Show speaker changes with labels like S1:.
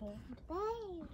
S1: Baby.